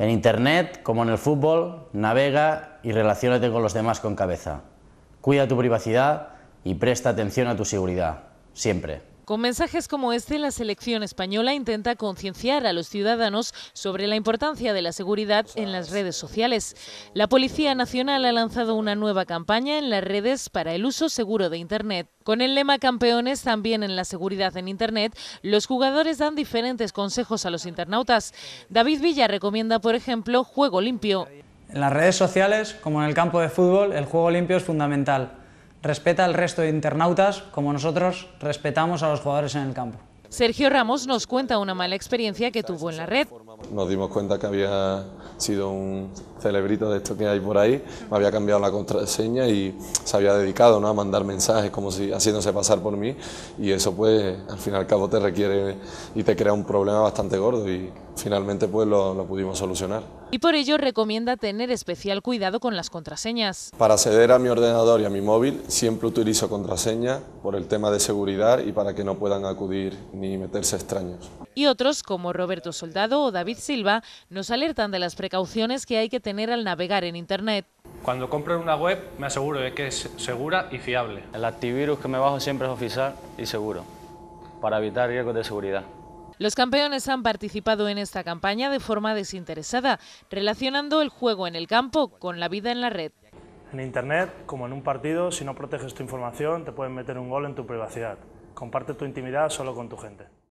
En Internet, como en el fútbol, navega y relaciónate con los demás con cabeza. Cuida tu privacidad y presta atención a tu seguridad, siempre. Con mensajes como este, la selección española intenta concienciar a los ciudadanos sobre la importancia de la seguridad en las redes sociales. La Policía Nacional ha lanzado una nueva campaña en las redes para el uso seguro de Internet. Con el lema Campeones también en la seguridad en Internet, los jugadores dan diferentes consejos a los internautas. David Villa recomienda, por ejemplo, juego limpio. En las redes sociales, como en el campo de fútbol, el juego limpio es fundamental respeta al resto de internautas como nosotros respetamos a los jugadores en el campo. Sergio Ramos nos cuenta una mala experiencia que tuvo en la red. Nos dimos cuenta que había sido un celebrito de esto que hay por ahí, me había cambiado la contraseña y se había dedicado ¿no? a mandar mensajes como si haciéndose pasar por mí y eso pues al fin y al cabo te requiere y te crea un problema bastante gordo y finalmente pues lo, lo pudimos solucionar. Y por ello recomienda tener especial cuidado con las contraseñas. Para acceder a mi ordenador y a mi móvil siempre utilizo contraseña por el tema de seguridad y para que no puedan acudir ni meterse extraños. Y otros, como Roberto Soldado o David Silva, nos alertan de las precauciones que hay que tener al navegar en Internet. Cuando compro en una web me aseguro de que es segura y fiable. El antivirus que me bajo siempre es oficial y seguro, para evitar riesgos de seguridad. Los campeones han participado en esta campaña de forma desinteresada, relacionando el juego en el campo con la vida en la red. En Internet, como en un partido, si no proteges tu información, te pueden meter un gol en tu privacidad. Comparte tu intimidad solo con tu gente.